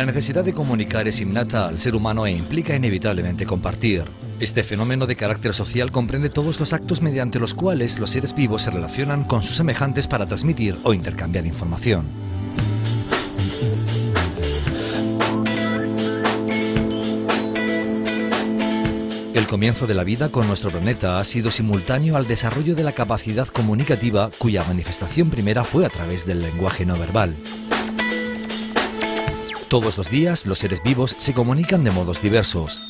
La necesidad de comunicar es innata al ser humano e implica inevitablemente compartir. Este fenómeno de carácter social comprende todos los actos mediante los cuales los seres vivos se relacionan con sus semejantes para transmitir o intercambiar información. El comienzo de la vida con nuestro planeta ha sido simultáneo al desarrollo de la capacidad comunicativa cuya manifestación primera fue a través del lenguaje no verbal. Todos los días los seres vivos se comunican de modos diversos.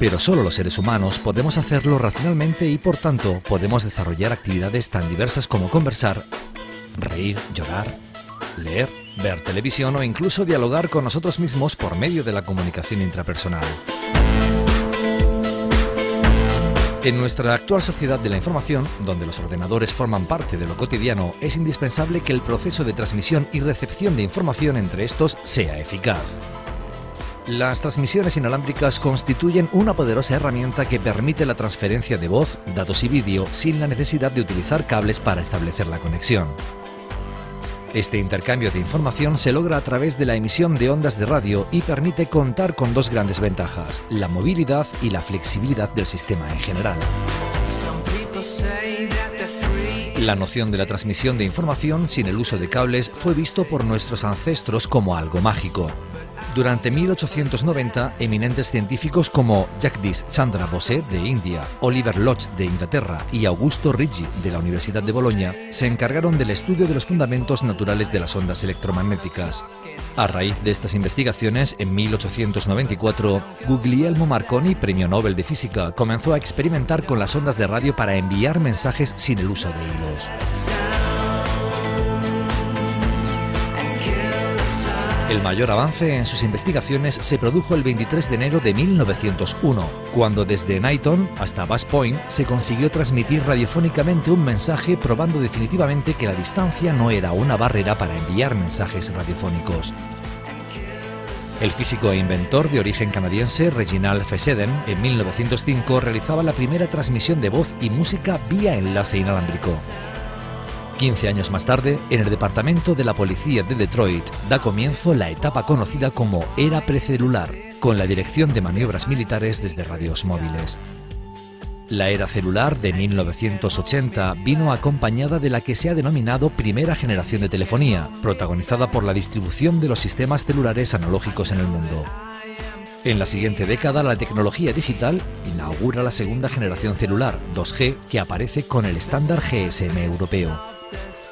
Pero solo los seres humanos podemos hacerlo racionalmente y por tanto podemos desarrollar actividades tan diversas como conversar, reír, llorar, leer, ver televisión o incluso dialogar con nosotros mismos por medio de la comunicación intrapersonal. En nuestra actual sociedad de la información, donde los ordenadores forman parte de lo cotidiano, es indispensable que el proceso de transmisión y recepción de información entre estos sea eficaz. Las transmisiones inalámbricas constituyen una poderosa herramienta que permite la transferencia de voz, datos y vídeo sin la necesidad de utilizar cables para establecer la conexión. Este intercambio de información se logra a través de la emisión de ondas de radio y permite contar con dos grandes ventajas, la movilidad y la flexibilidad del sistema en general. La noción de la transmisión de información sin el uso de cables fue visto por nuestros ancestros como algo mágico. Durante 1890, eminentes científicos como Jagdish Chandra Bose de India, Oliver Lodge de Inglaterra y Augusto Riggi de la Universidad de Bolonia se encargaron del estudio de los fundamentos naturales de las ondas electromagnéticas. A raíz de estas investigaciones, en 1894, Guglielmo Marconi, premio Nobel de Física, comenzó a experimentar con las ondas de radio para enviar mensajes sin el uso de hilos. El mayor avance en sus investigaciones se produjo el 23 de enero de 1901, cuando desde Knighton hasta Bass Point se consiguió transmitir radiofónicamente un mensaje probando definitivamente que la distancia no era una barrera para enviar mensajes radiofónicos. El físico e inventor de origen canadiense Reginald Fessenden en 1905 realizaba la primera transmisión de voz y música vía enlace inalámbrico. 15 años más tarde, en el departamento de la policía de Detroit, da comienzo la etapa conocida como era precelular, con la dirección de maniobras militares desde radios móviles. La era celular de 1980 vino acompañada de la que se ha denominado primera generación de telefonía, protagonizada por la distribución de los sistemas celulares analógicos en el mundo. En la siguiente década, la tecnología digital inaugura la segunda generación celular, 2G, que aparece con el estándar GSM europeo.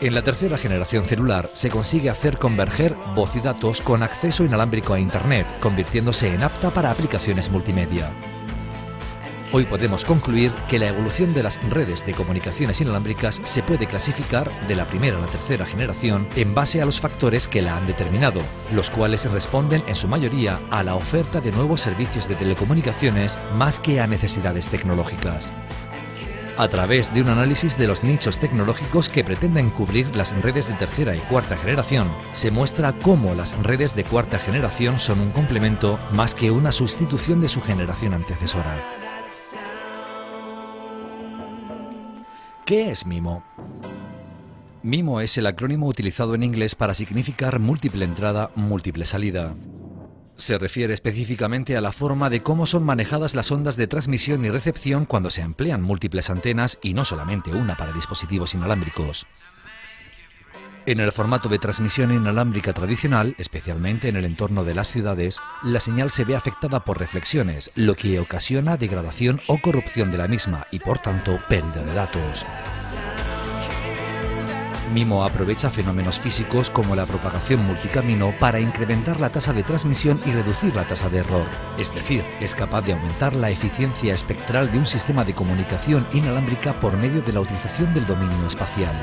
En la tercera generación celular se consigue hacer converger voz y datos con acceso inalámbrico a Internet, convirtiéndose en apta para aplicaciones multimedia. Hoy podemos concluir que la evolución de las redes de comunicaciones inalámbricas se puede clasificar de la primera a la tercera generación en base a los factores que la han determinado, los cuales responden en su mayoría a la oferta de nuevos servicios de telecomunicaciones más que a necesidades tecnológicas a través de un análisis de los nichos tecnológicos que pretenden cubrir las redes de tercera y cuarta generación, se muestra cómo las redes de cuarta generación son un complemento más que una sustitución de su generación antecesora. ¿Qué es MIMO? MIMO es el acrónimo utilizado en inglés para significar múltiple entrada, múltiple salida. Se refiere específicamente a la forma de cómo son manejadas las ondas de transmisión y recepción cuando se emplean múltiples antenas y no solamente una para dispositivos inalámbricos. En el formato de transmisión inalámbrica tradicional, especialmente en el entorno de las ciudades, la señal se ve afectada por reflexiones, lo que ocasiona degradación o corrupción de la misma y por tanto pérdida de datos. Mimo aprovecha fenómenos físicos como la propagación multicamino para incrementar la tasa de transmisión y reducir la tasa de error. Es decir, es capaz de aumentar la eficiencia espectral de un sistema de comunicación inalámbrica por medio de la utilización del dominio espacial.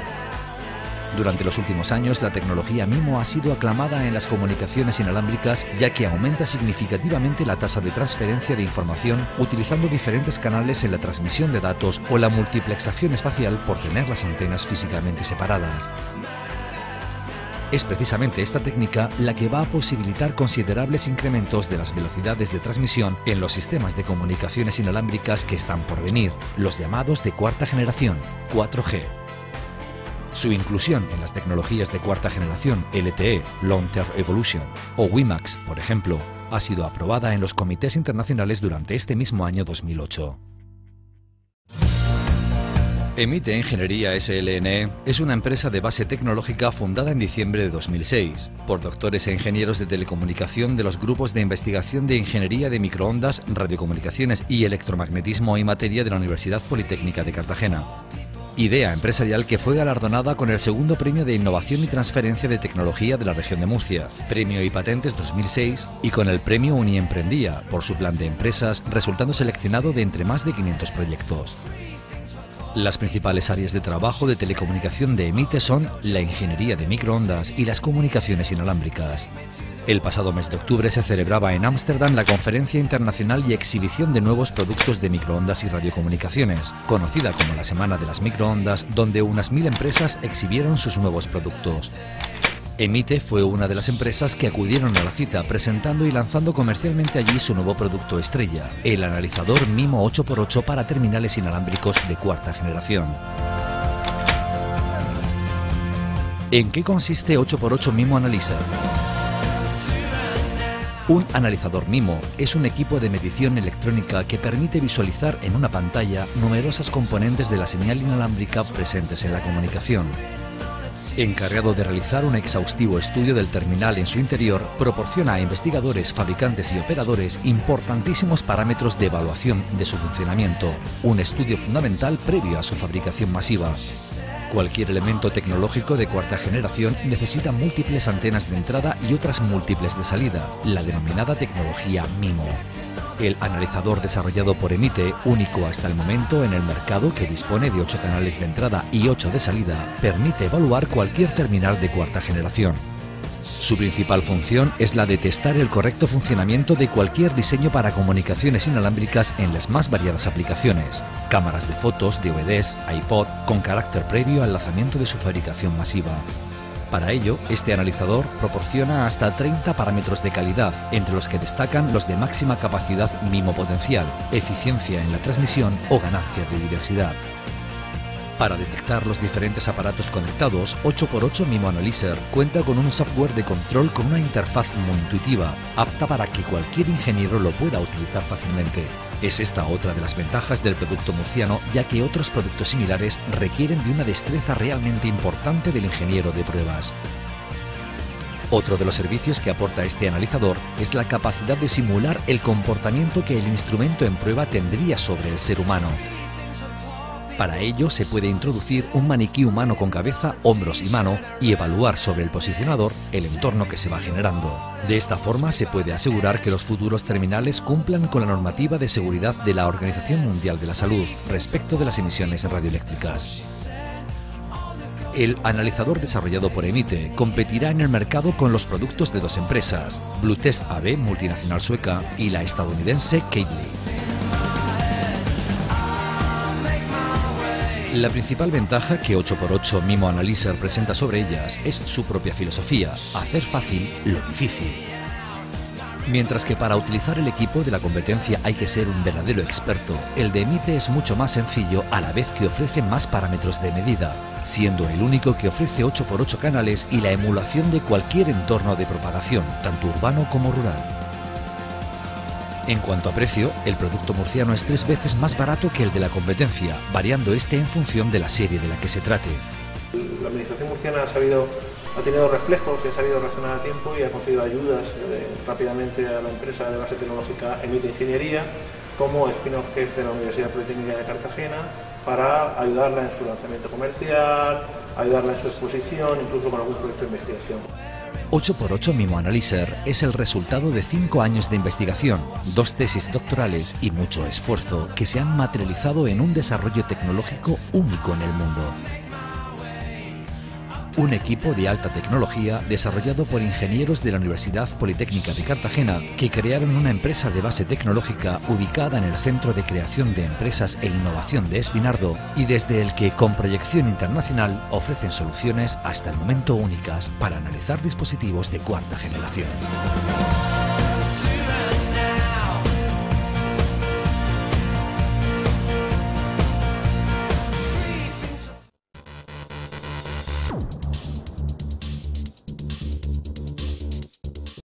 Durante los últimos años, la tecnología MIMO ha sido aclamada en las comunicaciones inalámbricas ya que aumenta significativamente la tasa de transferencia de información utilizando diferentes canales en la transmisión de datos o la multiplexación espacial por tener las antenas físicamente separadas. Es precisamente esta técnica la que va a posibilitar considerables incrementos de las velocidades de transmisión en los sistemas de comunicaciones inalámbricas que están por venir, los llamados de cuarta generación, 4G. Su inclusión en las tecnologías de cuarta generación LTE, Long Term Evolution, o WiMAX, por ejemplo, ha sido aprobada en los comités internacionales durante este mismo año 2008. Emite Ingeniería SLN es una empresa de base tecnológica fundada en diciembre de 2006 por doctores e ingenieros de telecomunicación de los grupos de investigación de Ingeniería de Microondas, Radiocomunicaciones y Electromagnetismo y Materia de la Universidad Politécnica de Cartagena. Idea empresarial que fue galardonada con el segundo premio de Innovación y Transferencia de Tecnología de la región de Murcia, Premio y Patentes 2006 y con el Premio Uniemprendía por su plan de empresas, resultando seleccionado de entre más de 500 proyectos. Las principales áreas de trabajo de telecomunicación de Emite son la ingeniería de microondas y las comunicaciones inalámbricas. El pasado mes de octubre se celebraba en Ámsterdam la Conferencia Internacional y Exhibición de Nuevos Productos de Microondas y Radiocomunicaciones, conocida como la Semana de las Microondas, donde unas mil empresas exhibieron sus nuevos productos. Emite fue una de las empresas que acudieron a la cita presentando y lanzando comercialmente allí su nuevo producto estrella, el analizador Mimo 8x8 para terminales inalámbricos de cuarta generación. ¿En qué consiste 8x8 Mimo Analyzer? Un analizador MIMO es un equipo de medición electrónica que permite visualizar en una pantalla numerosas componentes de la señal inalámbrica presentes en la comunicación. Encargado de realizar un exhaustivo estudio del terminal en su interior, proporciona a investigadores, fabricantes y operadores importantísimos parámetros de evaluación de su funcionamiento, un estudio fundamental previo a su fabricación masiva. Cualquier elemento tecnológico de cuarta generación necesita múltiples antenas de entrada y otras múltiples de salida, la denominada tecnología MIMO. El analizador desarrollado por Emite, único hasta el momento en el mercado que dispone de 8 canales de entrada y 8 de salida, permite evaluar cualquier terminal de cuarta generación. Su principal función es la de testar el correcto funcionamiento de cualquier diseño para comunicaciones inalámbricas en las más variadas aplicaciones, cámaras de fotos, DVDs, iPod, con carácter previo al lanzamiento de su fabricación masiva. Para ello, este analizador proporciona hasta 30 parámetros de calidad, entre los que destacan los de máxima capacidad mimo potencial, eficiencia en la transmisión o ganancia de diversidad. Para detectar los diferentes aparatos conectados, 8x8 Mimo Analyzer cuenta con un software de control con una interfaz muy intuitiva, apta para que cualquier ingeniero lo pueda utilizar fácilmente. Es esta otra de las ventajas del producto murciano, ya que otros productos similares requieren de una destreza realmente importante del ingeniero de pruebas. Otro de los servicios que aporta este analizador es la capacidad de simular el comportamiento que el instrumento en prueba tendría sobre el ser humano. Para ello se puede introducir un maniquí humano con cabeza, hombros y mano y evaluar sobre el posicionador el entorno que se va generando. De esta forma se puede asegurar que los futuros terminales cumplan con la normativa de seguridad de la Organización Mundial de la Salud respecto de las emisiones radioeléctricas. El analizador desarrollado por Emite competirá en el mercado con los productos de dos empresas, Bluetest AB, multinacional sueca, y la estadounidense Kately. La principal ventaja que 8x8 Mimo Analyzer presenta sobre ellas es su propia filosofía, hacer fácil lo difícil. Mientras que para utilizar el equipo de la competencia hay que ser un verdadero experto, el de Emite es mucho más sencillo a la vez que ofrece más parámetros de medida, siendo el único que ofrece 8x8 canales y la emulación de cualquier entorno de propagación, tanto urbano como rural. En cuanto a precio, el producto murciano es tres veces más barato que el de la competencia, variando este en función de la serie de la que se trate. La administración murciana ha, sabido, ha tenido reflejos y ha sabido reaccionar a tiempo y ha concedido ayudas eh, rápidamente a la empresa de base tecnológica Emite Ingeniería, como spin-off que es de la Universidad Politécnica de Cartagena, para ayudarla en su lanzamiento comercial, ayudarla en su exposición, incluso con algún proyecto de investigación. 8x8 Mimo Analyzer es el resultado de cinco años de investigación, dos tesis doctorales y mucho esfuerzo que se han materializado en un desarrollo tecnológico único en el mundo un equipo de alta tecnología desarrollado por ingenieros de la Universidad Politécnica de Cartagena que crearon una empresa de base tecnológica ubicada en el Centro de Creación de Empresas e Innovación de Espinardo y desde el que con proyección internacional ofrecen soluciones hasta el momento únicas para analizar dispositivos de cuarta generación.